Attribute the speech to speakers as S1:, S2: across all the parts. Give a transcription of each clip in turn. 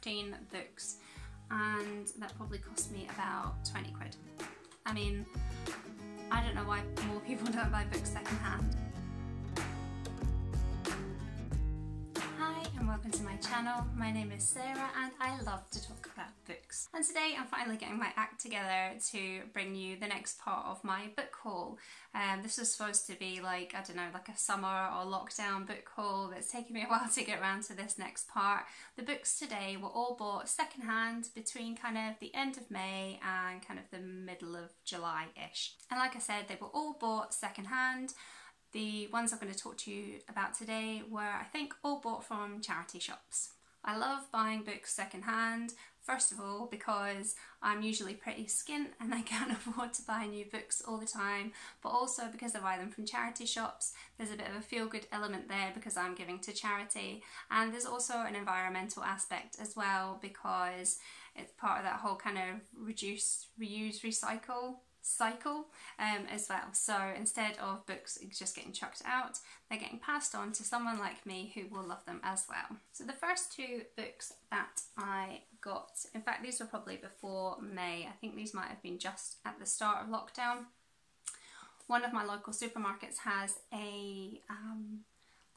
S1: 13 books and that probably cost me about 20 quid. I mean, I don't know why more people don't buy books secondhand. Channel. My name is Sarah and I love to talk about books. And today I'm finally getting my act together to bring you the next part of my book haul. Um, this was supposed to be like, I don't know, like a summer or lockdown book haul, it's taken me a while to get around to this next part. The books today were all bought secondhand between kind of the end of May and kind of the middle of July-ish. And like I said, they were all bought secondhand. The ones I'm going to talk to you about today were, I think, all bought from charity shops. I love buying books secondhand, first of all because I'm usually pretty skint and I can't afford to buy new books all the time, but also because I buy them from charity shops. There's a bit of a feel-good element there because I'm giving to charity and there's also an environmental aspect as well because it's part of that whole kind of reduce, reuse, recycle cycle um, as well. So instead of books just getting chucked out, they're getting passed on to someone like me who will love them as well. So the first two books that I got, in fact these were probably before May, I think these might have been just at the start of lockdown. One of my local supermarkets has a um,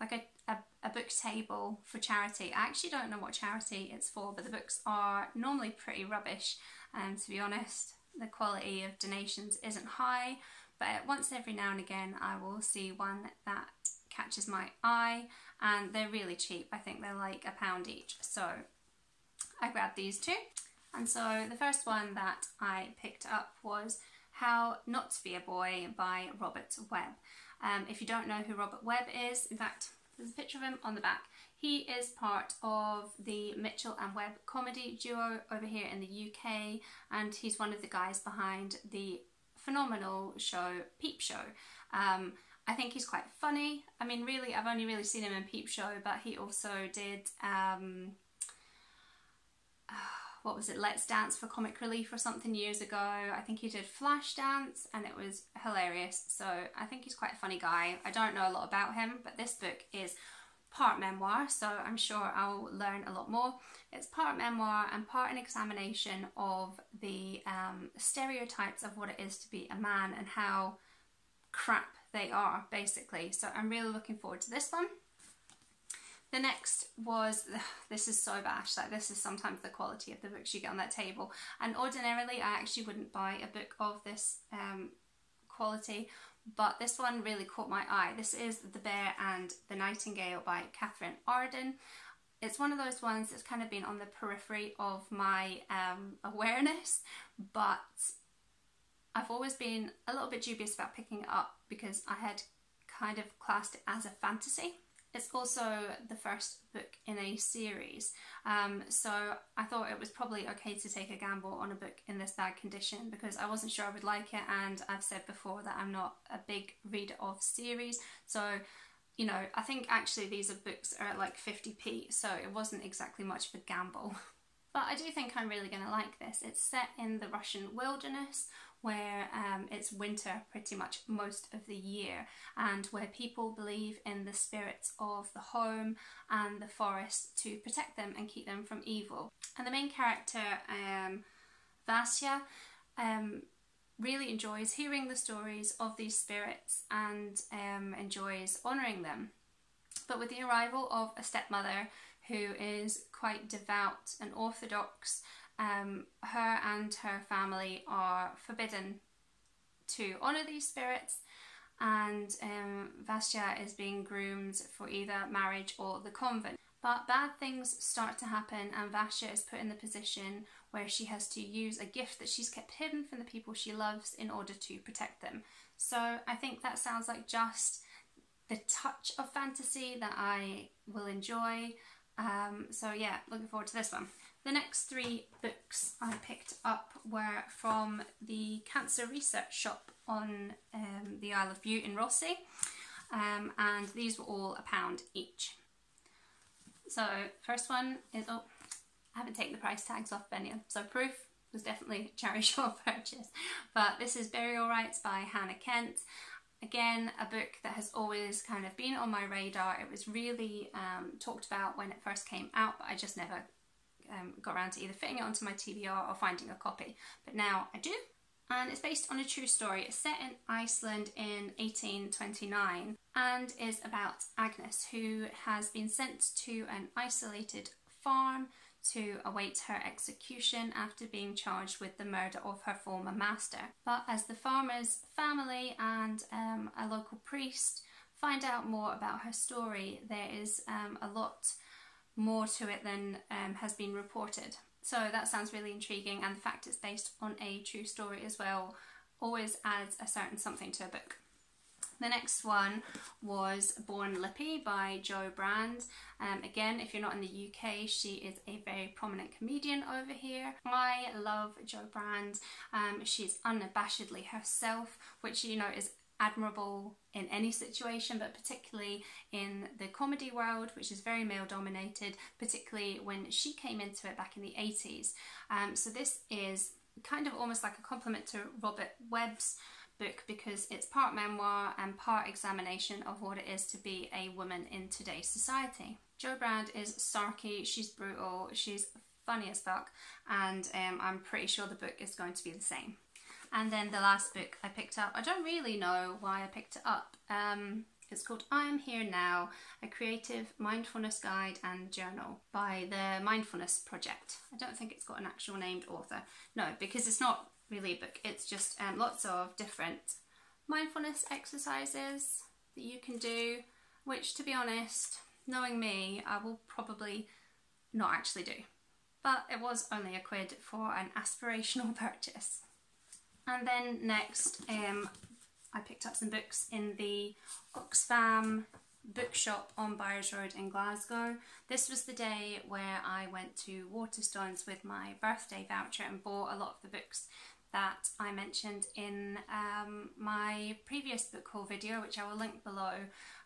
S1: like a, a, a, book table for charity. I actually don't know what charity it's for, but the books are normally pretty rubbish, and um, to be honest the quality of donations isn't high, but once every now and again I will see one that catches my eye and they're really cheap. I think they're like a pound each. So I grabbed these two. And so the first one that I picked up was How Not to Be a Boy by Robert Webb. Um, if you don't know who Robert Webb is, in fact, there's a picture of him on the back. He is part of the Mitchell and Webb comedy duo over here in the UK and he's one of the guys behind the phenomenal show Peep Show. Um, I think he's quite funny. I mean really I've only really seen him in Peep Show but he also did um, what was it, Let's Dance for Comic Relief or something years ago. I think he did Flashdance and it was hilarious. So I think he's quite a funny guy. I don't know a lot about him, but this book is part memoir, so I'm sure I'll learn a lot more. It's part memoir and part an examination of the um, stereotypes of what it is to be a man and how crap they are, basically. So I'm really looking forward to this one. The next was, this is so bash, like this is sometimes the quality of the books you get on that table. And ordinarily I actually wouldn't buy a book of this um, quality, but this one really caught my eye. This is The Bear and the Nightingale by Katherine Arden. It's one of those ones that's kind of been on the periphery of my um, awareness, but I've always been a little bit dubious about picking it up because I had kind of classed it as a fantasy. It's also the first book in a series, um, so I thought it was probably okay to take a gamble on a book in this bad condition because I wasn't sure I would like it and I've said before that I'm not a big reader of series, so you know, I think actually these are books are at like 50p, so it wasn't exactly much of a gamble. But I do think I'm really going to like this. It's set in the Russian wilderness where um, it's winter pretty much most of the year and where people believe in the spirits of the home and the forest to protect them and keep them from evil. And the main character, um, Vasya, um, really enjoys hearing the stories of these spirits and um, enjoys honouring them. But with the arrival of a stepmother who is quite devout and orthodox um, her and her family are forbidden to honour these spirits and um, is being groomed for either marriage or the convent. But bad things start to happen and Vasya is put in the position where she has to use a gift that she's kept hidden from the people she loves in order to protect them. So I think that sounds like just the touch of fantasy that I will enjoy. Um, so yeah, looking forward to this one. The next three books I picked up were from the Cancer Research Shop on um, the Isle of Bute in Rothesay um, and these were all a pound each. So first one is, oh I haven't taken the price tags off any so proof was definitely a charity shop purchase but this is Burial Rites by Hannah Kent Again, a book that has always kind of been on my radar. It was really um, talked about when it first came out, but I just never um, got around to either fitting it onto my TBR or finding a copy. But now I do. And it's based on a true story. It's set in Iceland in 1829 and is about Agnes, who has been sent to an isolated farm to await her execution after being charged with the murder of her former master. But as the farmer's family and um, a local priest find out more about her story, there is um, a lot more to it than um, has been reported. So that sounds really intriguing, and the fact it's based on a true story as well always adds a certain something to a book. The next one was Born Lippy by Jo Brand. Um, again, if you're not in the UK, she is a very prominent comedian over here. I love Jo Brand. Um, she's unabashedly herself, which you know is admirable in any situation, but particularly in the comedy world, which is very male dominated, particularly when she came into it back in the 80s. Um, so this is kind of almost like a compliment to Robert Webb's book because it's part memoir and part examination of what it is to be a woman in today's society. Jo Brand is sarky, she's brutal, she's funny as fuck, and um, I'm pretty sure the book is going to be the same. And then the last book I picked up, I don't really know why I picked it up. Um, it's called I Am Here Now, a creative mindfulness guide and journal by the Mindfulness Project. I don't think it's got an actual named author. No, because it's not really a book, it's just um, lots of different mindfulness exercises that you can do, which to be honest, knowing me, I will probably not actually do. But it was only a quid for an aspirational purchase. And then next, um, I picked up some books in the Oxfam bookshop on Byres Road in Glasgow. This was the day where I went to Waterstones with my birthday voucher and bought a lot of the books that I mentioned in um, my previous book haul video, which I will link below,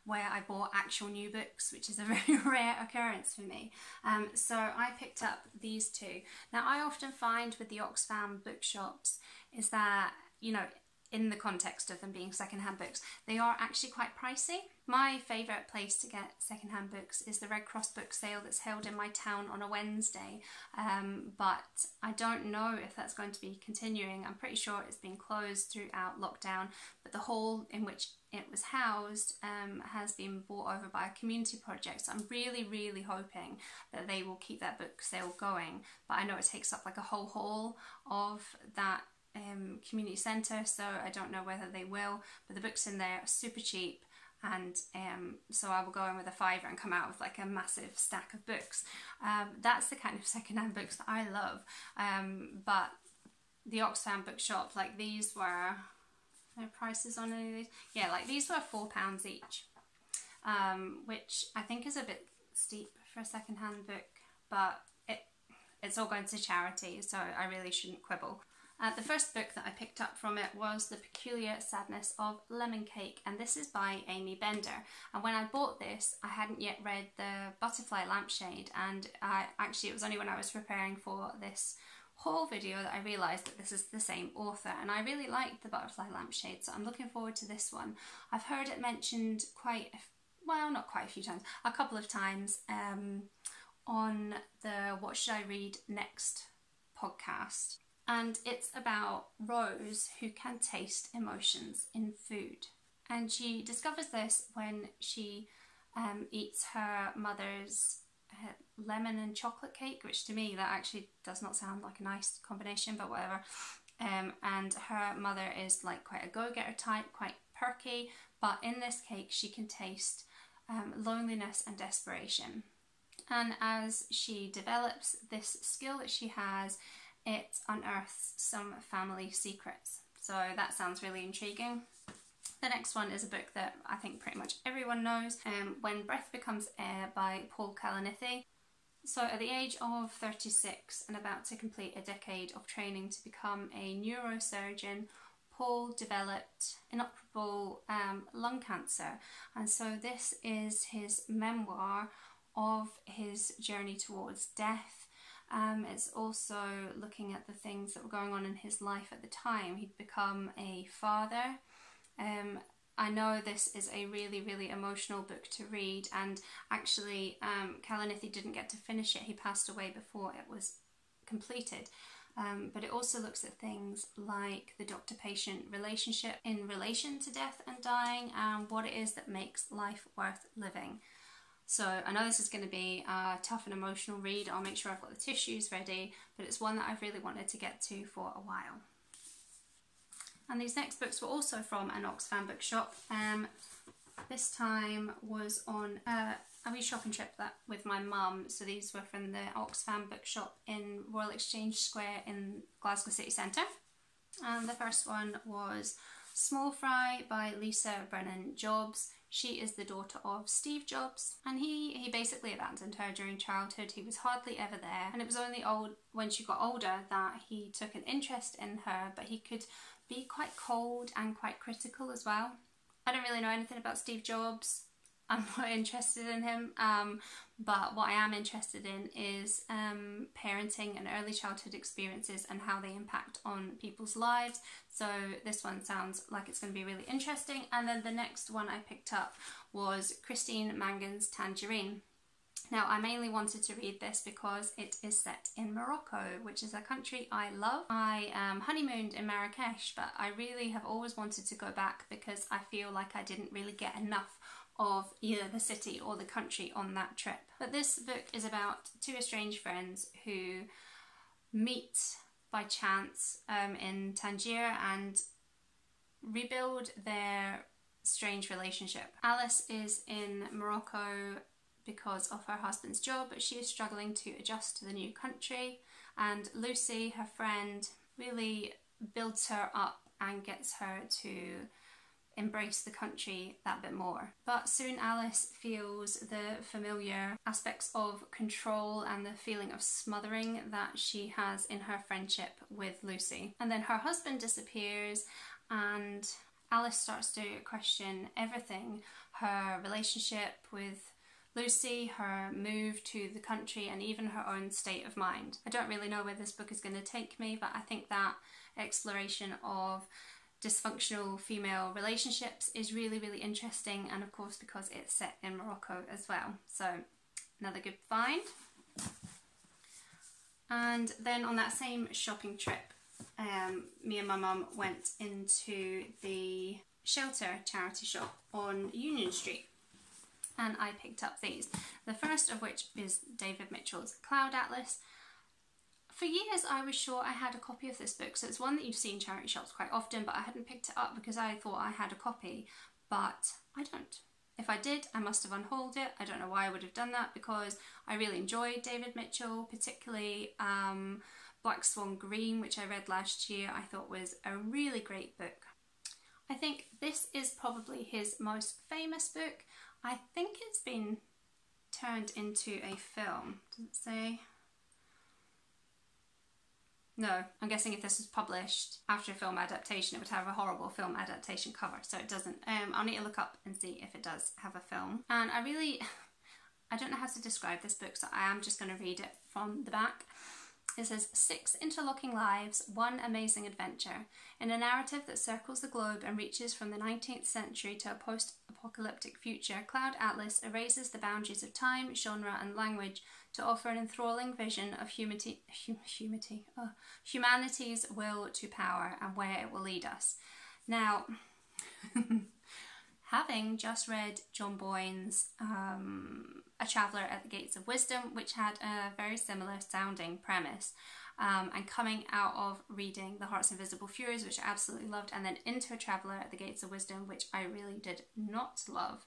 S1: where I bought actual new books, which is a very rare occurrence for me. Um, so I picked up these two. Now I often find with the Oxfam bookshops is that, you know, in the context of them being secondhand books, they are actually quite pricey. My favourite place to get secondhand books is the Red Cross book sale that's held in my town on a Wednesday, um, but I don't know if that's going to be continuing. I'm pretty sure it's been closed throughout lockdown, but the hall in which it was housed um, has been bought over by a community project. So I'm really, really hoping that they will keep that book sale going. But I know it takes up like a whole hall of that um, community centre, so I don't know whether they will. But the books in there are super cheap, and um, so I will go in with a fiver and come out with like a massive stack of books. Um, that's the kind of secondhand books that I love. Um, but the Oxfam bookshop, like these were, no prices on any of these. Yeah, like these were four pounds each, um, which I think is a bit steep for a secondhand book, but it it's all going to charity, so I really shouldn't quibble. Uh, the first book that I picked up from it was The Peculiar Sadness of Lemon Cake, and this is by Aimee Bender. And when I bought this, I hadn't yet read The Butterfly Lampshade, and I, actually, it was only when I was preparing for this haul video that I realised that this is the same author and I really liked the Butterfly Lampshade so I'm looking forward to this one. I've heard it mentioned quite, well not quite a few times, a couple of times um, on the What Should I Read Next podcast and it's about Rose who can taste emotions in food. And she discovers this when she um, eats her mother's uh, lemon and chocolate cake, which to me that actually does not sound like a nice combination, but whatever. Um, and her mother is like quite a go-getter type, quite perky, but in this cake she can taste um, loneliness and desperation. And as she develops this skill that she has, it unearths some family secrets. So that sounds really intriguing. The next one is a book that I think pretty much everyone knows, um, When Breath Becomes Air by Paul Kalanithi. So at the age of 36 and about to complete a decade of training to become a neurosurgeon, Paul developed inoperable um, lung cancer. And so this is his memoir of his journey towards death um, it's also looking at the things that were going on in his life at the time. He'd become a father, um, I know this is a really, really emotional book to read, and actually, um, Kalanithi didn't get to finish it. He passed away before it was completed. Um, but it also looks at things like the doctor patient relationship in relation to death and dying and what it is that makes life worth living. So I know this is going to be a tough and emotional read. I'll make sure I've got the tissues ready, but it's one that I've really wanted to get to for a while. And these next books were also from an Oxfam bookshop. Um, this time was on uh, a wee shopping trip that with my mum. So these were from the Oxfam bookshop in Royal Exchange Square in Glasgow City Centre. And the first one was Small Fry by Lisa Brennan Jobs. She is the daughter of Steve Jobs, and he, he basically abandoned her during childhood. He was hardly ever there, and it was only old when she got older that he took an interest in her, but he could be quite cold and quite critical as well. I don't really know anything about Steve Jobs. I'm not interested in him. Um, but what I am interested in is um, parenting and early childhood experiences and how they impact on people's lives. So this one sounds like it's going to be really interesting. And then the next one I picked up was Christine Mangan's Tangerine. Now, I mainly wanted to read this because it is set in Morocco, which is a country I love. I um, honeymooned in Marrakesh, but I really have always wanted to go back because I feel like I didn't really get enough of either the city or the country on that trip. But this book is about two estranged friends who meet by chance um, in Tangier and rebuild their strange relationship. Alice is in Morocco because of her husband's job, but she is struggling to adjust to the new country. And Lucy, her friend, really builds her up and gets her to embrace the country that bit more. But soon Alice feels the familiar aspects of control and the feeling of smothering that she has in her friendship with Lucy. And then her husband disappears and Alice starts to question everything her relationship with Lucy, her move to the country, and even her own state of mind. I don't really know where this book is going to take me, but I think that exploration of dysfunctional female relationships is really, really interesting, and of course, because it's set in Morocco as well. So, another good find. And then on that same shopping trip, um, me and my mum went into the shelter charity shop on Union Street and I picked up these. The first of which is David Mitchell's Cloud Atlas for years I was sure I had a copy of this book, so it's one that you see in charity shops quite often, but I hadn't picked it up because I thought I had a copy, but I don't. If I did, I must have unhauled it. I don't know why I would have done that because I really enjoyed David Mitchell, particularly um, Black Swan Green, which I read last year. I thought was a really great book. I think this is probably his most famous book. I think it's been turned into a film. Does it say? No, I'm guessing if this was published after a film adaptation, it would have a horrible film adaptation cover, so it doesn't. Um, I'll need to look up and see if it does have a film. And I really, I don't know how to describe this book, so I am just going to read it from the back. It says, Six interlocking lives, one amazing adventure. In a narrative that circles the globe and reaches from the 19th century to a post apocalyptic future, Cloud Atlas erases the boundaries of time, genre, and language to offer an enthralling vision of humanity, humanity, oh, humanity's will to power and where it will lead us. Now, having just read John Boyne's um, A Traveller at the Gates of Wisdom, which had a very similar sounding premise, um, and coming out of reading The Heart's Invisible Furies, which I absolutely loved, and then into A Traveller at the Gates of Wisdom, which I really did not love.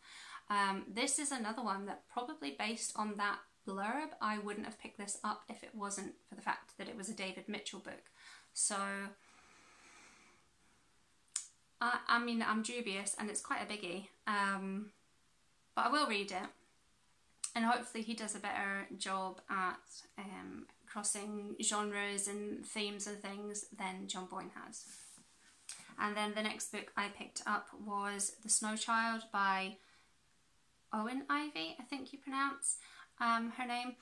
S1: Um, this is another one that probably based on that blurb, I wouldn't have picked this up if it wasn't for the fact that it was a David Mitchell book. So, I, I mean, I'm dubious and it's quite a biggie, um, but I will read it. And hopefully, he does a better job at um, crossing genres and themes and things than John Boyne has. And then the next book I picked up was The Snow Child by Eowyn Ivey, I think you pronounce um, her name.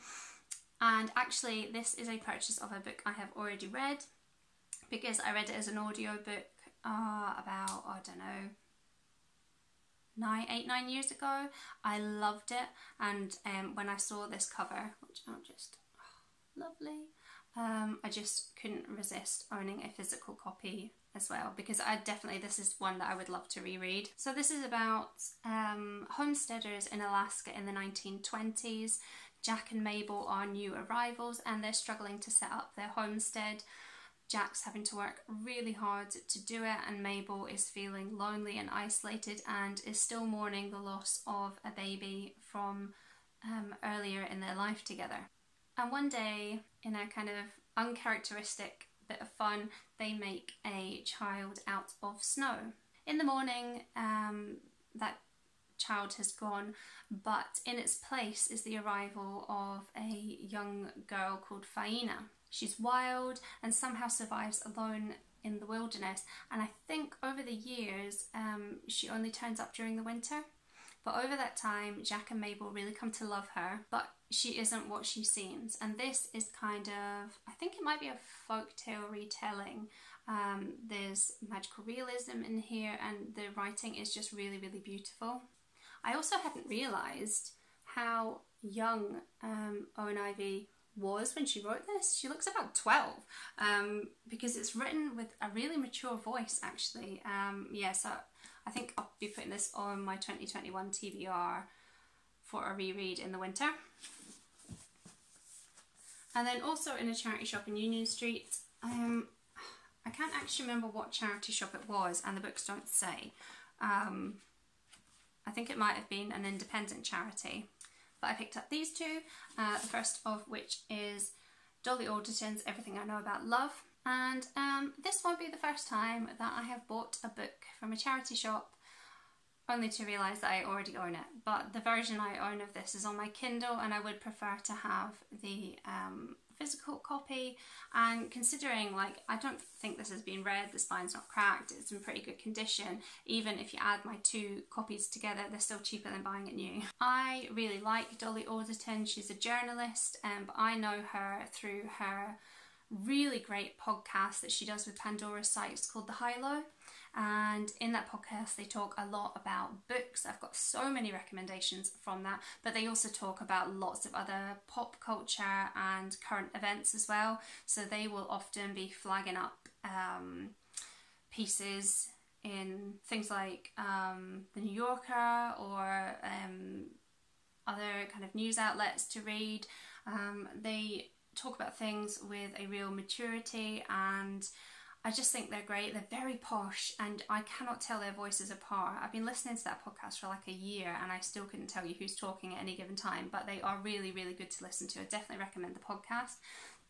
S1: And actually, this is a purchase of a book I have already read because I read it as an audio book uh, about, I don't know, nine, eight, nine years ago. I loved it, and um, when I saw this cover, which I'm just oh, lovely, um, I just couldn't resist owning a physical copy as well because I definitely this is one that I would love to reread. So this is about um, homesteaders in Alaska in the 1920s. Jack and Mabel are new arrivals and they're struggling to set up their homestead. Jack's having to work really hard to do it, and Mabel is feeling lonely and isolated and is still mourning the loss of a baby from um, earlier in their life together. And one day, in a kind of uncharacteristic bit of fun, they make a child out of snow. In the morning, um, that child has gone, but in its place is the arrival of a young girl called Faina. She's wild and somehow survives alone in the wilderness, and I think over the years um, she only turns up during the winter. But over that time, Jack and Mabel really come to love her, but she isn't what she seems. And this is kind of, I think it might be a folk tale retelling. Um, there's magical realism in here, and the writing is just really, really beautiful. I also hadn't realised how young um, Eowyn Ivey was when she wrote this. She looks about 12 um, because it's written with a really mature voice, actually. Um, yeah, so I think I'll be putting this on my 2021 TBR for a reread in the winter. And then also in a charity shop in Union Street, um, I can't actually remember what charity shop it was, and the books don't say. Um, I think it might have been an independent charity. But I picked up these two, uh, the first of which is Dolly Alderton's Everything I Know About Love. And um, this won't be the first time that I have bought a book from a charity shop only to realise that I already own it. But the version I own of this is on my Kindle and I would prefer to have the um, physical copy and considering like I don't think this has been read, the spine's not cracked, it's in pretty good condition, even if you add my two copies together they're still cheaper than buying it new. I really like Dolly Alderton, she's a journalist um, I know her through her really great podcast that she does with Pandora Sykes called The High Low and in that podcast they talk a lot about books. I've got so many recommendations from that but they also talk about lots of other pop culture and current events as well. So they will often be flagging up um, pieces in things like um, the new yorker or um, other kind of news outlets to read. Um, they talk about things with a real maturity and I just think they're great. They're very posh, and I cannot tell their voices apart. I've been listening to that podcast for like a year, and I still couldn't tell you who's talking at any given time, but they are really, really good to listen to. I definitely recommend the podcast.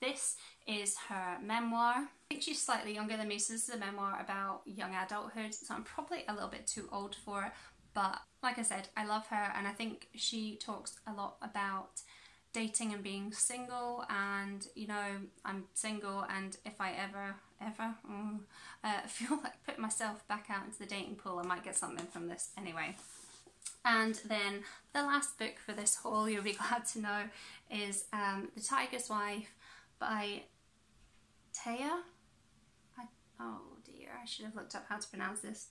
S1: This is her memoir. I think she's slightly younger than me, so this is a memoir about young adulthood, so I'm probably a little bit too old for it. But like I said, I love her, and I think she talks a lot about dating and being single and you know I'm single and if I ever ever mm, uh, feel like putting myself back out into the dating pool I might get something from this anyway. And then the last book for this haul you'll be glad to know is um, The Tiger's Wife by Taya I, oh dear I should have looked up how to pronounce this.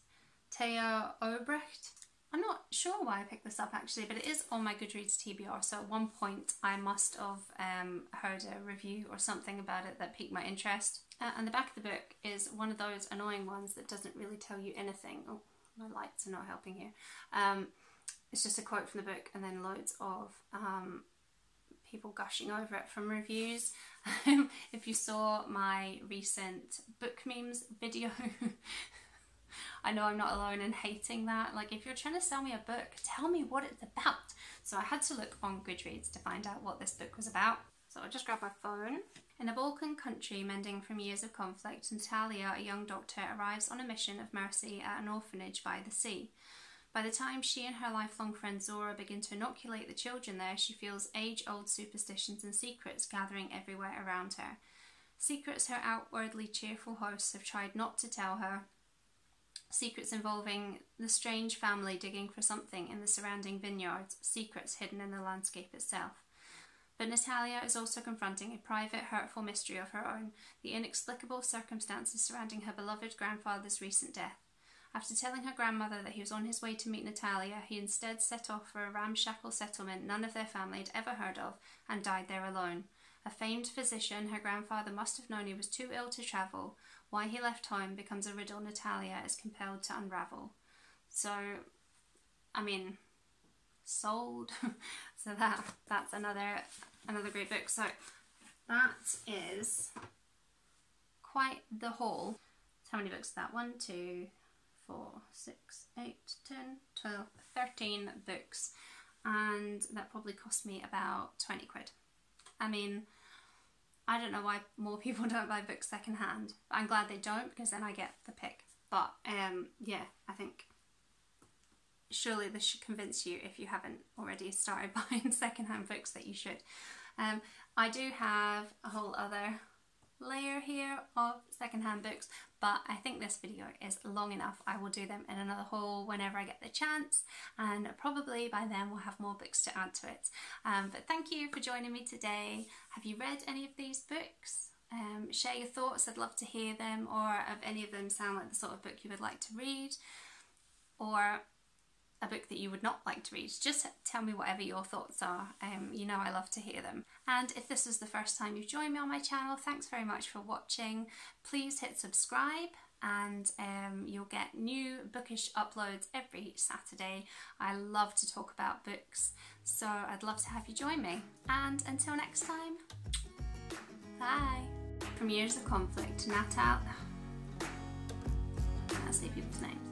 S1: Téa Obreht I'm not sure why I picked this up actually, but it is on my Goodreads TBR. So at one point I must have um, heard a review or something about it that piqued my interest. Uh, and the back of the book is one of those annoying ones that doesn't really tell you anything. Oh, my lights are not helping here. Um, it's just a quote from the book and then loads of um, people gushing over it from reviews. if you saw my recent book memes video, I know I'm not alone in hating that. Like, if you're trying to sell me a book, tell me what it's about. So I had to look on Goodreads to find out what this book was about. So I just grabbed my phone. In a Balkan country mending from years of conflict, Natalia, a young doctor, arrives on a mission of mercy at an orphanage by the sea. By the time she and her lifelong friend Zora begin to inoculate the children there, she feels age old superstitions and secrets gathering everywhere around her. Secrets her outwardly cheerful hosts have tried not to tell her, secrets involving the strange family digging for something in the surrounding vineyards, secrets hidden in the landscape itself. But Natalia is also confronting a private, hurtful mystery of her own the inexplicable circumstances surrounding her beloved grandfather's recent death. After telling her grandmother that he was on his way to meet Natalia, he instead set off for a ramshackle settlement none of their family had ever heard of and died there alone. A famed physician, her grandfather must have known he was too ill to travel. Why he left home becomes a riddle Natalia is compelled to unravel. So, I mean, sold. so that that's another another great book. So that is quite the haul. So how many books is that? One, two, four, six, eight, ten, twelve, thirteen books. And that probably cost me about 20 quid. I mean, I don't know why more people don't buy books secondhand. I'm glad they don't because then I get the pick. But um, yeah, I think surely this should convince you if you haven't already started buying secondhand books that you should. Um, I do have a whole other layer here of secondhand books but I think this video is long enough. I will do them in another haul whenever I get the chance and probably by then we'll have more books to add to it. Um, but thank you for joining me today. Have you read any of these books? Um, share your thoughts, I'd love to hear them or if any of them sound like the sort of book you would like to read or a book that you would not like to read, just tell me whatever your thoughts are. Um, you know I love to hear them. And if this is the first time you've joined me on my channel, thanks very much for watching. Please hit subscribe and um, you'll get new bookish uploads every Saturday. I love to talk about books, so I'd love to have you join me. And until next time, bye. From Years of Conflict, Natal. I say people's names.